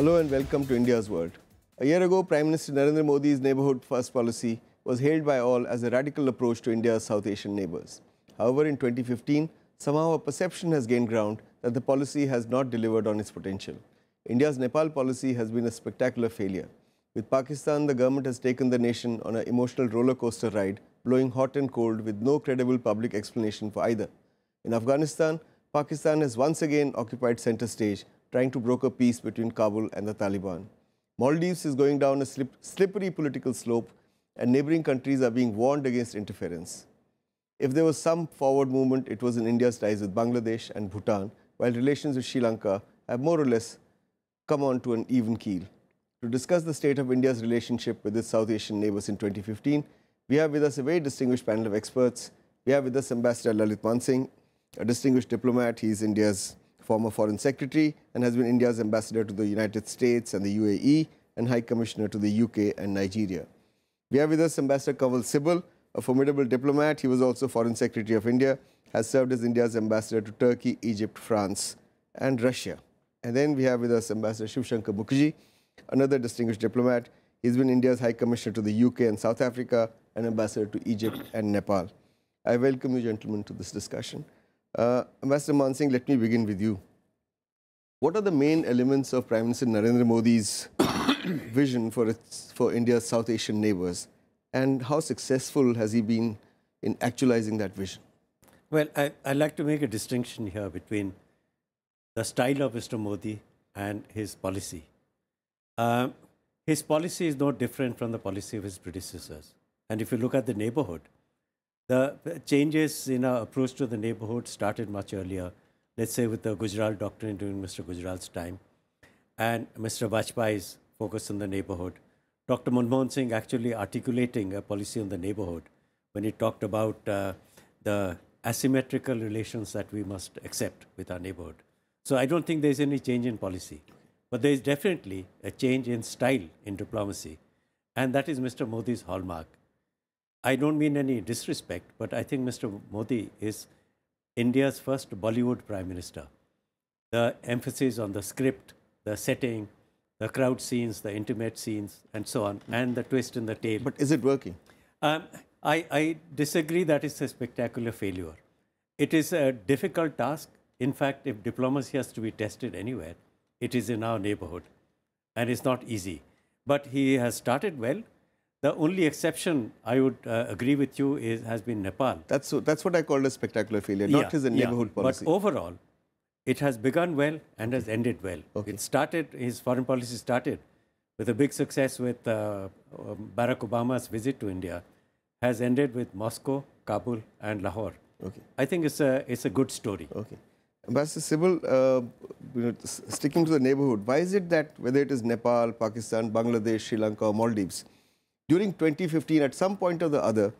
Hello and welcome to India's World. A year ago, Prime Minister Narendra Modi's neighborhood first policy was hailed by all as a radical approach to India's South Asian neighbors. However, in 2015, somehow a perception has gained ground that the policy has not delivered on its potential. India's Nepal policy has been a spectacular failure. With Pakistan, the government has taken the nation on an emotional roller coaster ride, blowing hot and cold with no credible public explanation for either. In Afghanistan, Pakistan has once again occupied center stage, trying to broker peace between Kabul and the Taliban. Maldives is going down a slip, slippery political slope, and neighboring countries are being warned against interference. If there was some forward movement, it was in India's ties with Bangladesh and Bhutan, while relations with Sri Lanka have more or less come on to an even keel. To discuss the state of India's relationship with its South Asian neighbors in 2015, we have with us a very distinguished panel of experts. We have with us Ambassador Lalit Mansingh, a distinguished diplomat. He is India's former foreign secretary and has been India's ambassador to the United States and the UAE and High Commissioner to the UK and Nigeria. We have with us Ambassador Kanwal Sibal, a formidable diplomat. He was also Foreign Secretary of India, has served as India's ambassador to Turkey, Egypt, France, and Russia. And then we have with us Ambassador Shivshankar Mukherjee, another distinguished diplomat. He's been India's High Commissioner to the UK and South Africa and Ambassador to Egypt and Nepal. I welcome you, gentlemen, to this discussion. Uh, Ambassador Mansingh, let me begin with you. What are the main elements of Prime Minister Narendra Modi's vision for, its, for India's South Asian neighbors? And how successful has he been in actualizing that vision? Well, I, would like to make a distinction here between the style of Mr. Modi and his policy. Um, his policy is no different from the policy of his predecessors. And if you look at the neighborhood, the changes in our approach to the neighborhood started much earlier, let's say with the Gujral doctrine during Mr. Gujral's time, and Mr. Vajpayee's focus on the neighborhood. Dr. Manmohan Singh actually articulating a policy on the neighborhood when he talked about uh, the asymmetrical relations that we must accept with our neighborhood. So I don't think there's any change in policy. But there is definitely a change in style in diplomacy. And that is Mr. Modi's hallmark. I don't mean any disrespect, but I think Mr. Modi is India's first Bollywood Prime Minister. The emphasis on the script, the setting, the crowd scenes, the intimate scenes, and so on, and the twist in the tale. But is it working? Um, I, I disagree that it's a spectacular failure. It is a difficult task. In fact, if diplomacy has to be tested anywhere, it is in our neighborhood. And it's not easy. But he has started well. The only exception, I would uh, agree with you, is, has been Nepal. That's, that's what I call a spectacular failure, not yeah, his neighborhood yeah. policy. But overall, it has begun well and has ended well. Okay. It started, his foreign policy started with a big success with uh, um, Barack Obama's visit to India has ended with Moscow, Kabul, and Lahore. Okay. I think it's a it's a good story. Okay. Ambassador Sibal, uh, you know, sticking to the neighborhood, why is it that whether it is Nepal, Pakistan, Bangladesh, Sri Lanka, or Maldives, during 2015, at some point or the other,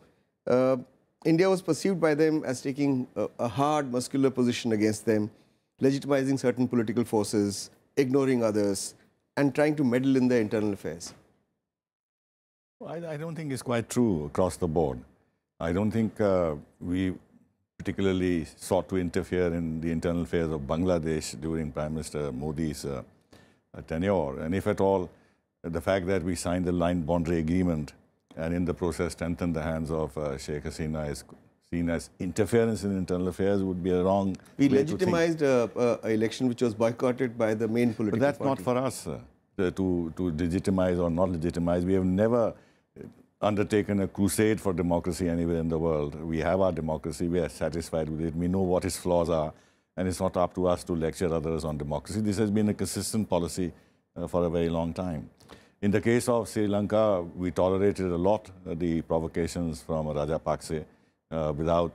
uh, India was perceived by them as taking a, a, hard, muscular position against them, legitimizing certain political forces, ignoring others, and trying to meddle in their internal affairs. I, I, don't think it's quite true across the board. I don't think uh, we particularly sought to interfere in the internal affairs of Bangladesh during Prime Minister Modi's uh, tenure. And if at all, the fact that we signed the line boundary agreement and in the process strengthened the hands of uh, Sheikh Hasina is seen as interference in internal affairs would be a wrong We legitimized an election which was boycotted by the main political But that's party. not for us uh, to, to legitimize or not legitimize. We have never undertaken a crusade for democracy anywhere in the world. We have our democracy, we are satisfied with it, we know what its flaws are, and it's not up to us to lecture others on democracy. This has been a consistent policy uh, for a very long time. In the case of Sri Lanka, we tolerated a lot uh, the provocations from Rajapakse uh, without,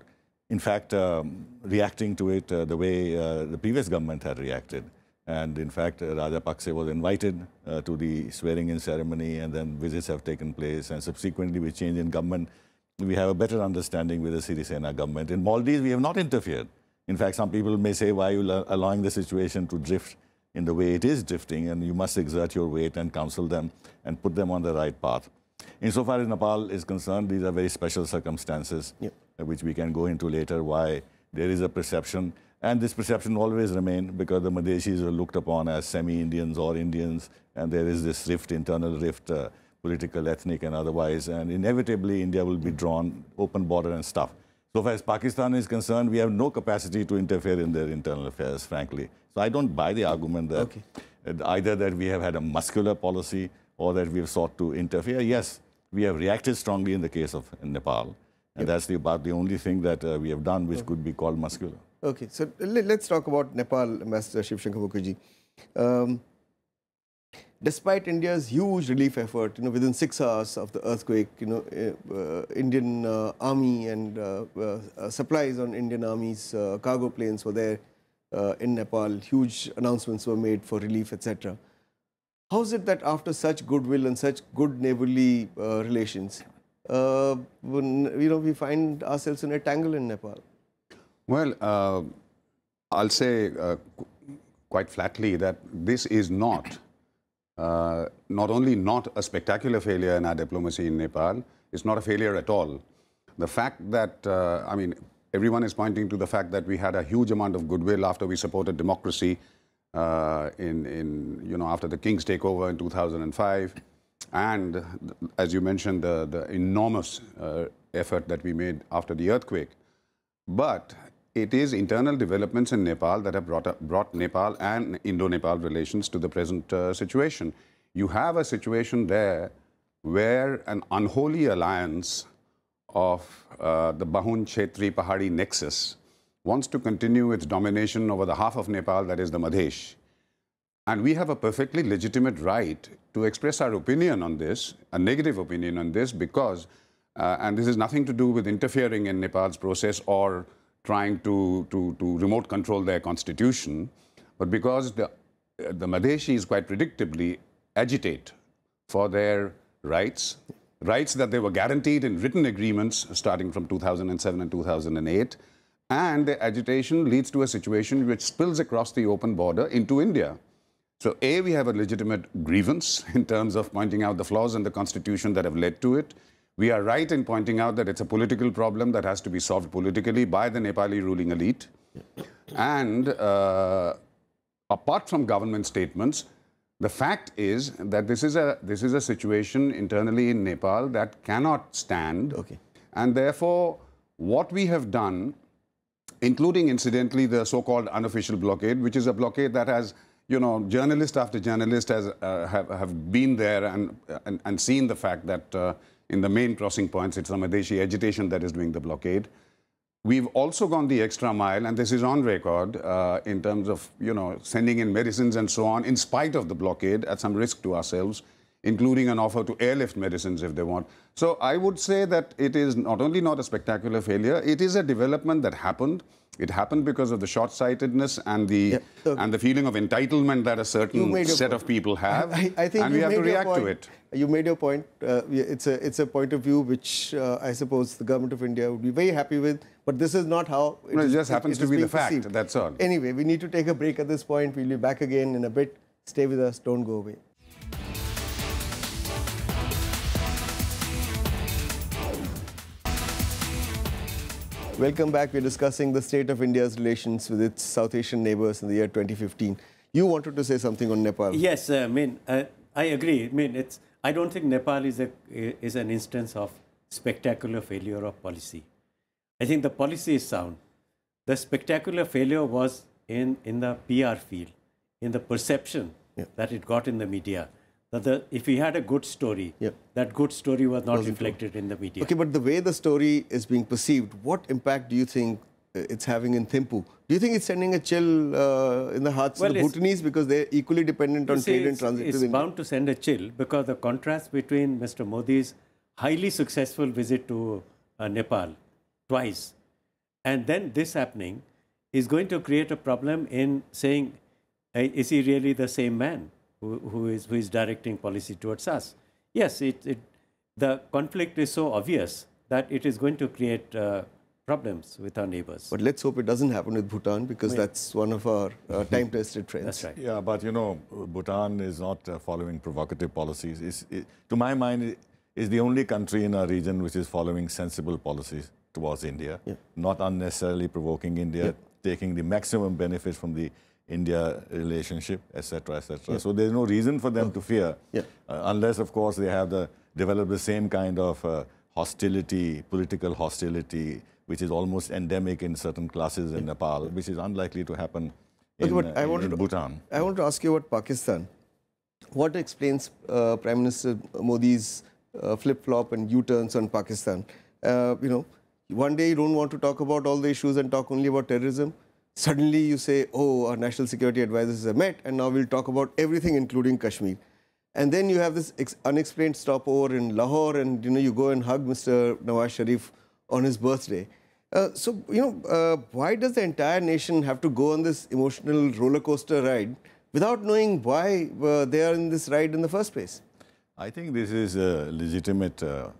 in fact, um, reacting to it uh, the way uh, the previous government had reacted. And in fact, uh, Rajapakse was invited uh, to the swearing-in ceremony and then visits have taken place. And subsequently, with change in government, we have a better understanding with the Sirisena government. In Maldives, we have not interfered. In fact, some people may say, why are you allowing the situation to drift in the way it is drifting? And you must exert your weight and counsel them and put them on the right path. Insofar as Nepal is concerned, these are very special circumstances, yep. Which we can go into later, why there is a perception And this perception will always remain because the Madheshis are looked upon as semi-Indians or Indians, and there is this rift, internal rift, uh, political, ethnic, and otherwise. And inevitably, India will be drawn open border and stuff. So far as Pakistan is concerned, we have no capacity to interfere in their internal affairs, frankly. So I don't buy the argument that Okay. either that we have had a muscular policy or that we have sought to interfere. Yes, we have reacted strongly in the case of Nepal. And that's the, about the only thing that uh, we have done which could be called muscular. Okay, so let's talk about Nepal, Ambassador Shiv Shankar Mukherjee. Um, despite India's huge relief effort, you know, within six hours of the earthquake, you know, uh, uh, Indian uh, army and uh, uh, uh, supplies on Indian army's uh, cargo planes were there in Nepal. Huge announcements were made for relief, etc. How is it that after such goodwill and such good neighborly relations, when, you know, we find ourselves in a tangle in Nepal? Well, I'll say qu- quite flatly that this is not, uh, not only not a spectacular failure in our diplomacy in Nepal, it's not a failure at all. The fact that, uh, I mean, everyone is pointing to the fact that we had a huge amount of goodwill after we supported democracy uh, in, in, you know, after the King's takeover in 2005. And as you mentioned, the, the enormous uh, effort that we made after the earthquake. But it is internal developments in Nepal that have brought, up, brought Nepal and Indo-Nepal relations to the present uh, situation. You have a situation there where an unholy alliance of uh, the Bahun Chetri Pahari nexus wants to continue its domination over the half of Nepal that is the Madhesh. And we have a perfectly legitimate right to express our opinion on this, a negative opinion on this, because, uh, and this has nothing to do with interfering in Nepal's process or trying to, to, to remote control their constitution, but because the, the Madheshis quite predictably agitate for their rights, rights that they were guaranteed in written agreements starting from 2007 and 2008. And the agitation leads to a situation which spills across the open border into India. So, A, we have a legitimate grievance in terms of pointing out the flaws in the constitution that have led to it. We are right in pointing out that it's a political problem that has to be solved politically by the Nepali ruling elite. And uh, apart from government statements, the fact is that this is a this is a situation internally in Nepal that cannot stand. Okay. And therefore, what we have done, including incidentally the so-called unofficial blockade, which is a blockade that has, you know, journalist after journalist has uh, have, have been there and, and and seen the fact that uh, in the main crossing points, it's the Madheshi agitation that is doing the blockade. We've also gone the extra mile, and this is on record uh, in terms of you know sending in medicines and so on, in spite of the blockade, at some risk to ourselves, including an offer to airlift medicines if they want. So I would say that it is not only not a spectacular failure, it is a development that happened. It happened because of the short-sightedness and the Yeah, so- and the feeling of entitlement that a certain set point. of people have, I, I think and we have to react to it. You made your point. Uh, it's a it's a point of view which uh, I suppose the government of India would be very happy with. But this is not how. No, it is- just happens it to be the fact, perceived. that's all. Anyway, we need to take a break at this point. We'll be back again in a bit. Stay with us. Don't go away. Welcome back. We're discussing the state of India's relations with its South Asian neighbors in the year 2015. You wanted to say something on Nepal. Yes, I mean, uh, I agree. I mean, it's. I don't think Nepal is a is an instance of spectacular failure of policy. I think the policy is sound. The spectacular failure was in in the PR field, in the perception Yeah. that it got in the media. That the, if we had a good story, Yeah. that good story was not reflected in the media. Okay, but the way the story is being perceived, what impact do you think uh, it's having in Thimphu? Do you think it's sending a chill uh, in the hearts Well, of the Bhutanese because they're equally dependent on see, trade and transit it's India? bound to send a chill because the contrast between Mr. Modi's highly successful visit to uh, Nepal twice and then this happening is going to create a problem in saying, is he really the same man who, who, is, who is directing policy towards us? Yes, it, it, the conflict is so obvious that it is going to create uh, problems with our neighbors. But let's hope it doesn't happen with Bhutan because that's one of our uh, time-tested friends. That's right. Yeah, but you know, Bhutan is not uh, following provocative policies. It's, it, to my mind, it is the only country in our region which is following sensible policies towards India, not unnecessarily provoking India, taking the maximum benefit from the India relationship, etc., etc. So there's no reason for them to fear, Yeah. uh, unless, of course, they have the develop the same kind of uh, hostility, political hostility, which is almost endemic in certain classes in Nepal, which is unlikely to happen in, but uh, I in- wanted in to- Bhutan. I want to ask you about Pakistan. What explains uh, Prime Minister Modi's uh, flip-flop and U-turns on Pakistan? Uh, you know, one day you don't want to talk about all the issues and talk only about terrorism. Suddenly you say, "Oh, our national security advisors have met, and now we'll talk about everything, including Kashmir." And then you have this ex- unexplained stopover in Lahore, and you know you go and hug Mr. Nawaz Sharif on his birthday. Uh, so you know, uh, why does the entire nation have to go on this emotional roller coaster ride without knowing why uh, they are in this ride in the first place? I think this is a legitimate uh,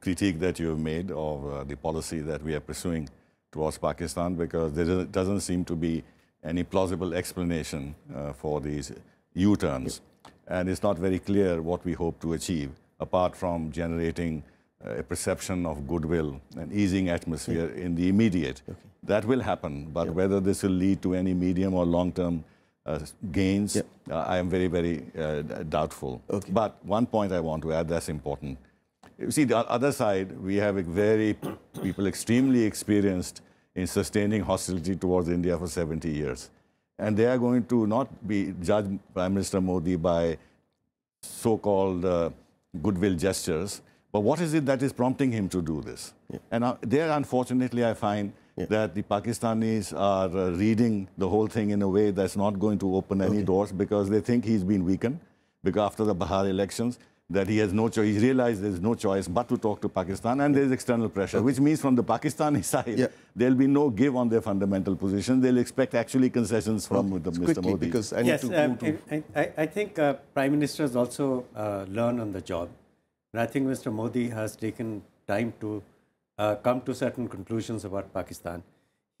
critique that you have made of uh, the policy that we are pursuing towards Pakistan because there doesn't- seem to be any plausible explanation uh, for these U-turns. And it's not very clear what we hope to achieve apart from generating uh, a perception of goodwill and easing atmosphere in the immediate. That will happen, but whether this will lead to any medium or long-term uh, gains, uh, I am very, very uh, doubtful. Okay. But one point I want to add that's important. You see, the other side, we have a very people extremely experienced in sustaining hostility towards India for 70 years. And they are going to not be judged Prime Minister Modi by so-called uh, goodwill gestures, but what is it that is prompting him to do this? And uh, there, unfortunately, I find that the Pakistanis are uh, reading the whole thing in a way that's not going to open any doors because they think he's been weakened because after the Bihar elections that he has no choice. He realized there's no choice but to talk to Pakistan, and there's external pressure, which means from the Pakistani side, Yeah. there'll be no give on their fundamental position. They'll expect actually concessions from the, Mr. Quickly, Modi. because I need yes, to um, move to. I, I, I think uh, prime ministers also uh, learn on the job, and I think Mr. Modi has taken time to uh, come to certain conclusions about Pakistan.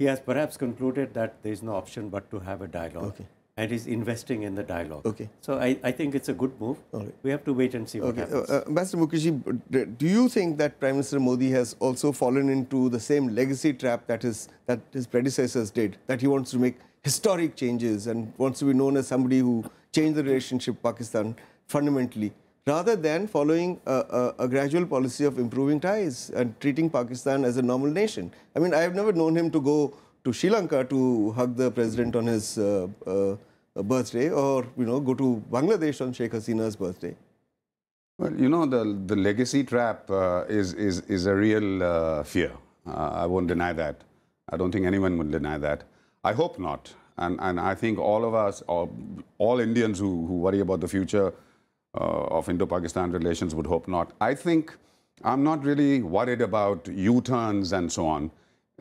He has perhaps concluded that there is no option but to have a dialogue, Okay. And is investing in the dialogue. Okay. So I, I think it's a good move. Right. We have to wait and see what Okay, happens. uh, uh, Ambassador Mukherjee, do you think that Prime Minister Modi has also fallen into the same legacy trap that his that his predecessors did? That he wants to make historic changes and wants to be known as somebody who changed the relationship with Pakistan fundamentally, rather than following a, a, a gradual policy of improving ties and treating Pakistan as a normal nation. I mean, I have never known him to go to Sri Lanka to hug the president on his uh, uh, birthday, or you know, go to Bangladesh on Sheikh Hasina's birthday. Well, you know, the, the legacy trap uh, is, is, is a real uh, fear. Uh, I won't deny that. I don't think anyone would deny that. I hope not. And, and I think all of us, all, all Indians who, who worry about the future uh, of Indo Pakistan relations would hope not. I think I'm not really worried about U turns and so on.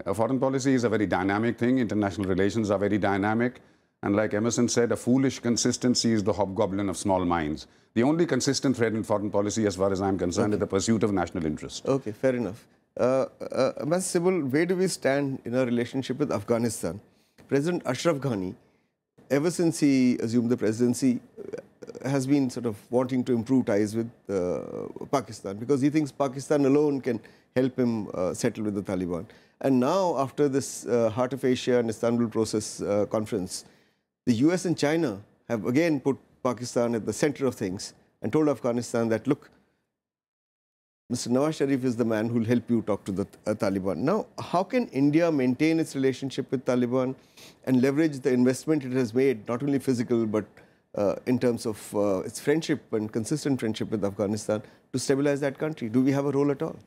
Uh, foreign policy is a very dynamic thing, international relations are very dynamic. And like Emerson said, a foolish consistency is the hobgoblin of small minds. The only consistent thread in foreign policy, as far as I'm concerned, is the pursuit of national interest. Okay, fair enough. Uh, uh, Sibal, where do we stand in our relationship with Afghanistan? President Ashraf Ghani, ever since he assumed the presidency, uh, has been sort of wanting to improve ties with uh, Pakistan because he thinks Pakistan alone can help him uh, settle with the Taliban. And now, after this uh, Heart of Asia and Istanbul Process uh, conference, the US and China have again put Pakistan at the center of things and told Afghanistan that, look, Mr. Nawaz Sharif is the man who will help you talk to the uh, Taliban. Now, how can India maintain its relationship with Taliban and leverage the investment it has made, not only physical, but uh, in terms of uh, its friendship and consistent friendship with Afghanistan to stabilize that country? Do we have a role at all?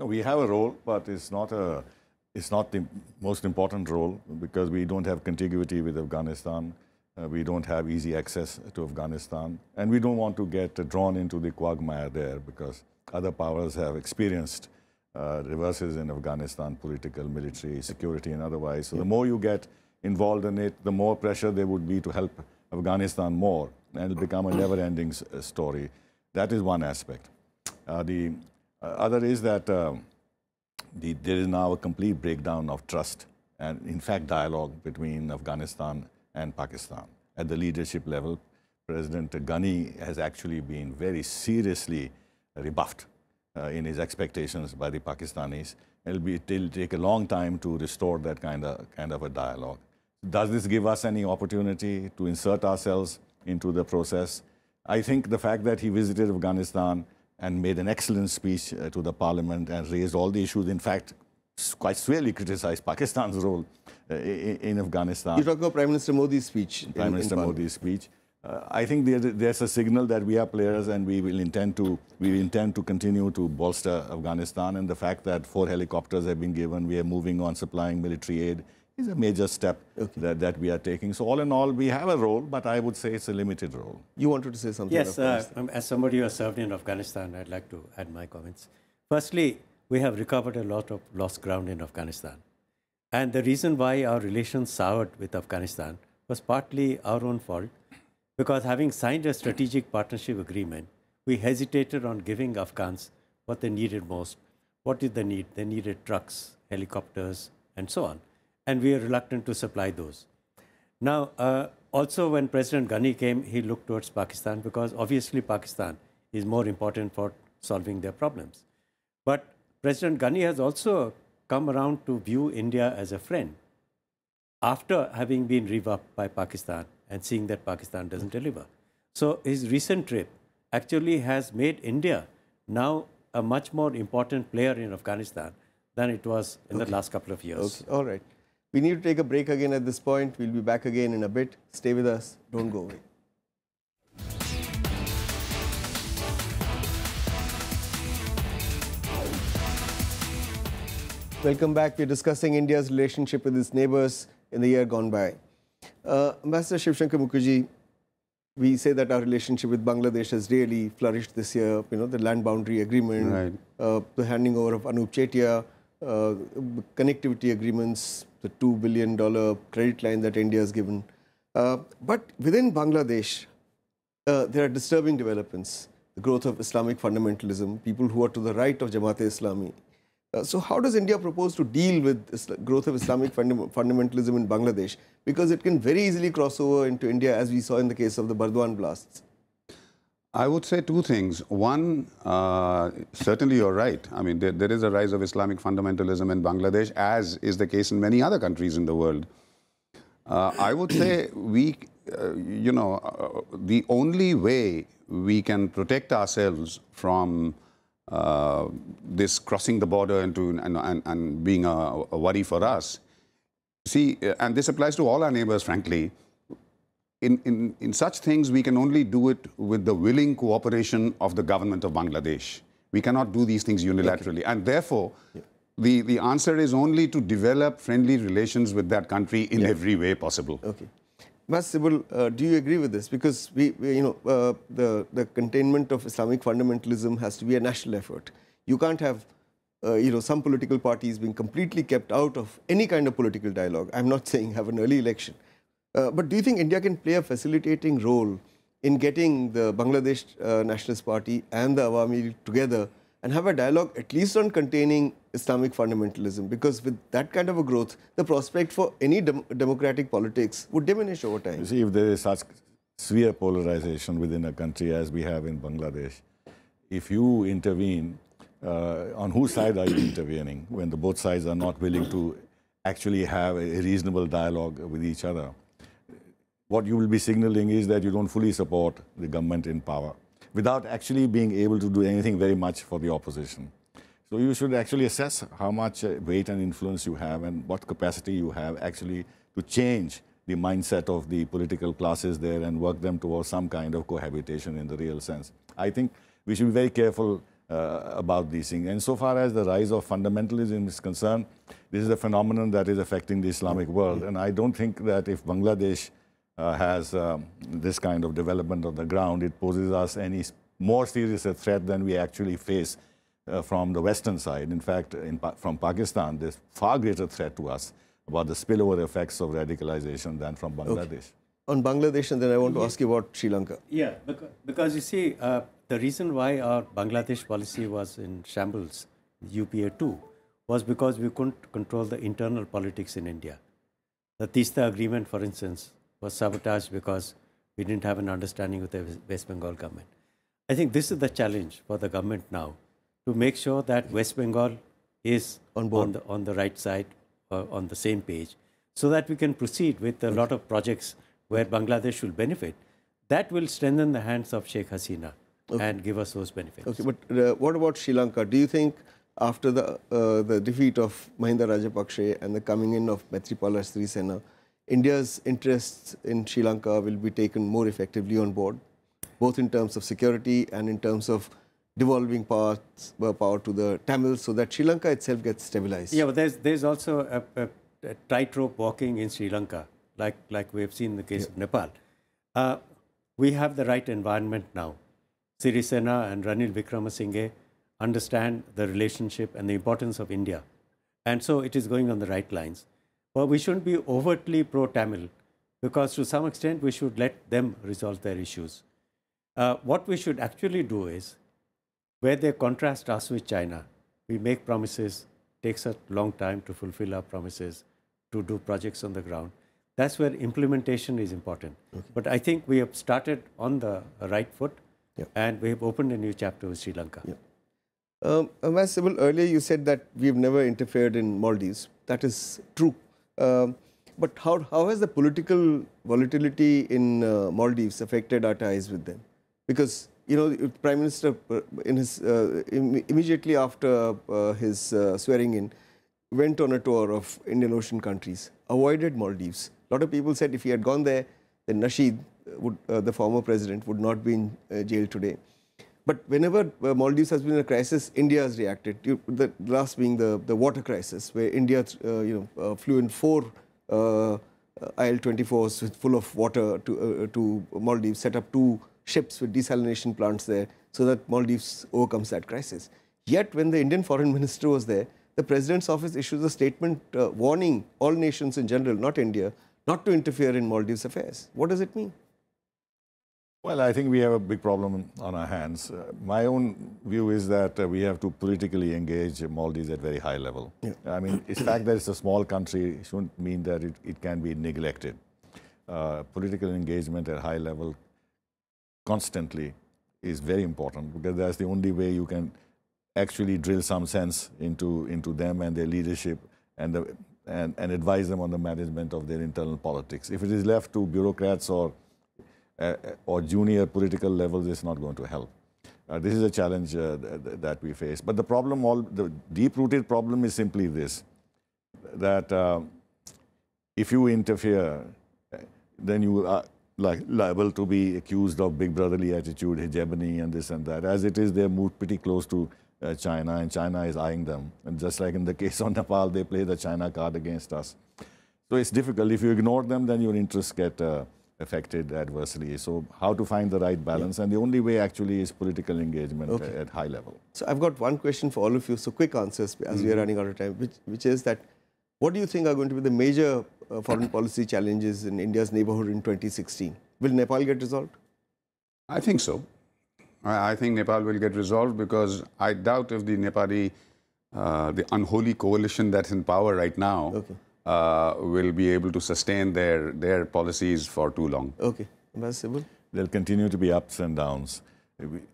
No, we have a role, but it's not a, it's not the most important role because we don't have contiguity with Afghanistan. Uh, we don't have easy access to Afghanistan, and we don't want to get uh, drawn into the quagmire there because other powers have experienced uh, reverses in Afghanistan, political, military, security, and otherwise. So the more you get involved in it, the more pressure there would be to help Afghanistan more, and it'll become a never-ending uh, story. That is one aspect. Uh, the uh, other is that um, the, there is now a complete breakdown of trust and, in fact, dialogue between Afghanistan and Pakistan. At the leadership level, President Ghani has actually been very seriously rebuffed uh, in his expectations by the Pakistanis. It'll, be, it'll take a long time to restore that kind of, kind of a dialogue. Does this give us any opportunity to insert ourselves into the process? I think the fact that he visited Afghanistan and made an excellent speech uh, to the parliament and raised all the issues, in fact, quite severely criticized Pakistan's role uh, in, in, Afghanistan. You talk about Prime Minister Modi's speech. Prime in, Minister in Modi's speech. Uh, I think there, there's a signal that we are players and we will intend to we intend to continue to bolster Afghanistan. And the fact that four helicopters have been given, we are moving on supplying military aid is a major step okay. that, that we are taking. So all in all, we have a role, but I would say it's a limited role. You wanted to say something? Yes, uh, as somebody who has served in Afghanistan, I'd like to add my comments. Firstly, we have recovered a lot of lost ground in Afghanistan. And the reason why our relations soured with Afghanistan was partly our own fault because having signed a strategic partnership agreement, we hesitated on giving Afghans what they needed most. What did they need? They needed trucks, helicopters, and so on. And we are reluctant to supply those. Now, uh, also when President Ghani came, he looked towards Pakistan because obviously Pakistan is more important for solving their problems. But President Ghani has also come around to view India as a friend after having been rebuffed by Pakistan and seeing that Pakistan doesn't deliver. So his recent trip actually has made India now a much more important player in Afghanistan than it was in okay. the last couple of years. Okay. All right. We need to take a break again at this point. We'll be back again in a bit. Stay with us. Don't go away. Welcome back. We're discussing India's relationship with its neighbors in the year gone by. Uh, Ambassador Shivshankar Mukherjee, we say that our relationship with Bangladesh has really flourished this year. You know, the land boundary agreement, right. uh, the handing over of Anup Chetia, uh, connectivity agreements, the $2 billion credit line that India has given. Uh, but within Bangladesh, uh, there are disturbing developments. The growth of Islamic fundamentalism, people who are to the right of Jamaat-e-Islami, uh, so how does India propose to deal with this growth of Islamic fundamentalism in Bangladesh? Because it can very easily cross over into India as we saw in the case of the Burdwan blasts. I would say two things. One, uh, certainly you're right. I mean, there, there is a rise of Islamic fundamentalism in Bangladesh, as is the case in many other countries in the world. Uh, I would say we, uh, you know, uh, the only way we can protect ourselves from uh, this crossing the border into and, and, and being a, a, worry for us. See, uh, and this applies to all our neighbors, frankly. In, in, in such things, we can only do it with the willing cooperation of the government of Bangladesh. We cannot do these things unilaterally. Okay. And therefore, yeah. the, the answer is only to develop friendly relations with that country in yeah. every way possible. Okay. Mas Sibal, uh, do you agree with this? Because we, we you know, uh, the the containment of Islamic fundamentalism has to be a national effort. You can't have, uh, you know, some political parties being completely kept out of any kind of political dialogue. I'm not saying have an early election, uh, but do you think India can play a facilitating role in getting the Bangladesh uh, Nationalist Party and the Awami together and have a dialogue at least on containing Islamic fundamentalism because with that kind of a growth, the prospect for any dem democratic politics would diminish over time. You see, if there is such severe polarization within a country as we have in Bangladesh, if you intervene, uh, on whose side are you intervening when the both sides are not willing to actually have a reasonable dialogue with each other? What you will be signaling is that you don't fully support the government in power without actually being able to do anything very much for the opposition. So you should actually assess how much uh, weight and influence you have and what capacity you have actually to change the mindset of the political classes there and work them towards some kind of cohabitation in the real sense. I think we should be very careful uh, about these things. And so far as the rise of fundamentalism is concerned, this is a phenomenon that is affecting the Islamic world. And I don't think that if Bangladesh uh, has um, this kind of development on the ground, it poses us any more serious a threat than we actually face uh, from the Western side. In fact, in pa from Pakistan, there's far greater threat to us about the spillover effects of radicalization than from Bangladesh. Okay. On Bangladesh, and then I want to ask you about Sri Lanka. Yeah, because, because you see, uh, the reason why our Bangladesh policy was in shambles, UPA 2, was because we couldn't control the internal politics in India. The Teesta agreement, for instance, was sabotaged because we didn't have an understanding with the West Bengal government. I think this is the challenge for the government now to make sure that West Bengal is On board. on the, on the right side, uh, on the same page, so that we can proceed with a lot of projects where Bangladesh will benefit. That will strengthen the hands of Sheikh Hasina and give us those benefits. Okay, but uh, what about Sri Lanka? Do you think after the uh, the defeat of Mahinda Rajapakse and the coming in of Maitripala Sirisena, India's interests in Sri Lanka will be taken more effectively on board, both in terms of security and in terms of devolving powers, uh, power to the Tamils, so that Sri Lanka itself gets stabilized. Yeah, but there's there's also a, a, a tightrope walking in Sri Lanka, like like we have seen in the case of Nepal. Uh, we have the right environment now. Sirisena and Ranil Wickremesinghe understand the relationship and the importance of India, and so it is going on the right lines. But we shouldn't be overtly pro-Tamil, because to some extent we should let them resolve their issues. Uh, what we should actually do is where they contrast us with China, we make promises, takes a long time to fulfill our promises, to do projects on the ground. That's where implementation is important. But I think we have started on the right foot Yeah. and we have opened a new chapter with Sri Lanka. Yeah. Um, Ambassador earlier you said that we've never interfered in Maldives. That is true. Um, but how, how has the political volatility in uh, Maldives affected our ties with them? Because, you know, Prime Minister, uh, in his, uh, Im- immediately after uh, his uh, swearing in, went on a tour of Indian Ocean countries, avoided Maldives. A lot of people said if he had gone there, then Nasheed, would, uh, the former president, would not be in jail today. But whenever uh, Maldives has been in a crisis, India has reacted. You, the last being the, the water crisis, where India, uh, you know, uh, flew in four uh, IL-24s full of water to uh, to Maldives, set up two ships with desalination plants there, so that Maldives overcomes that crisis. Yet, when the Indian foreign minister was there, the president's office issues a statement uh, warning all nations in general, not India, not to interfere in Maldives' affairs. What does it mean? Well, I think we have a big problem on our hands. Uh, my own view is that uh, we have to politically engage Maldives at very high level. I mean, the fact that it's a small country shouldn't mean that it, it can be neglected. Uh, political engagement at high level constantly is very important because that's the only way you can actually drill some sense into, into them and their leadership and, the, and, and advise them on the management of their internal politics. If it is left to bureaucrats or uh, or junior political levels is not going to help. Uh, this is a challenge uh, th- th- that we face. But the problem, all the deep-rooted problem, is simply this: that uh, if you interfere, uh, then you are like liable to be accused of big brotherly attitude, hegemony, and this and that. As it is, they're moved pretty close to uh, China, and China is eyeing them. And just like in the case of Nepal, they play the China card against us. So it's difficult. If you ignore them, then your interests get uh, affected adversely. So how to find the right balance? And the only way actually is political engagement Okay. at high level. So I've got one question for all of you. So quick answers as we are running out of time, which, which is that what do you think are going to be the major uh, foreign policy challenges in India's neighborhood in 2016? Will Nepal get resolved? I think so. I I think Nepal will get resolved because I doubt if the Nepali, uh, the unholy coalition that's in power right now, Okay. Uh, will be able to sustain their, their policies for too long. Okay. Ambassador Sibal? There'll continue to be ups and downs.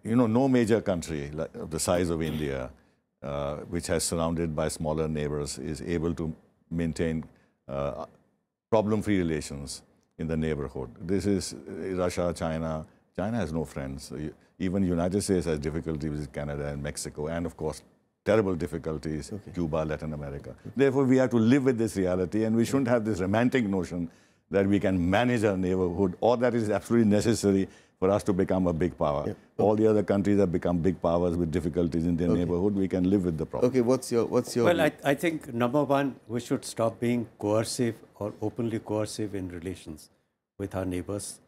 You know, no major country like, of the size of India, uh, which has surrounded by smaller neighbors, is able to maintain uh, problem-free relations in the neighborhood. This is uh, Russia, China. China has no friends. Even United States has difficulties with Canada and Mexico, and of course, terrible difficulties Cuba, Latin America. Therefore, we have to live with this reality, and we shouldn't have this romantic notion that we can manage our neighborhood, or that is absolutely necessary for us to become a big power. All the other countries have become big powers with difficulties in their neighborhood. We can live with the problem. Okay, what's your what's your Well, I, I think number one, we should stop being coercive or openly coercive in relations with our neighbors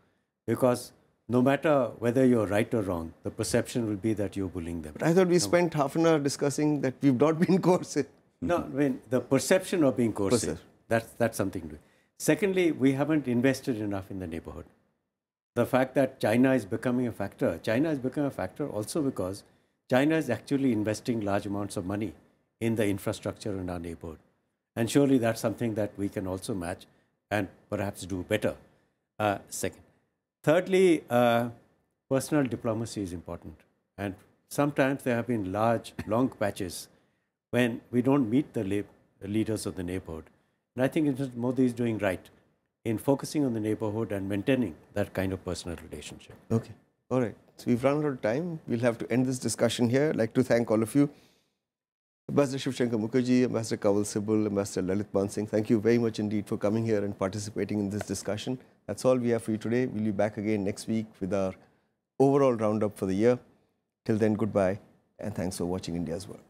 because no matter whether you're right or wrong, the perception will be that you're bullying them. I thought we spent half an hour discussing that we've not been coercive. No, I mean, the perception of being coercive, that's, that's something to Secondly, we haven't invested enough in the neighborhood. The fact that China is becoming a factor, China has become a factor also because China is actually investing large amounts of money in the infrastructure in our neighborhood. And surely that's something that we can also match and perhaps do better. Uh, second. Thirdly, uh, personal diplomacy is important. And sometimes there have been large, long patches when we don't meet the leaders of the neighborhood. And I think. Modi is doing right in focusing on the neighborhood and maintaining that kind of personal relationship. Okay. All right. So we've run out of time. We'll have to end this discussion here. I'd like to thank all of you. Ambassador Shivshankar Mukherjee, Ambassador Kanwal Sibal, Ambassador Lalit Mansingh, thank you very much indeed for coming here and participating in this discussion. That's all we have for you today. We'll be back again next week with our overall roundup for the year. Till then, goodbye and thanks for watching India's World.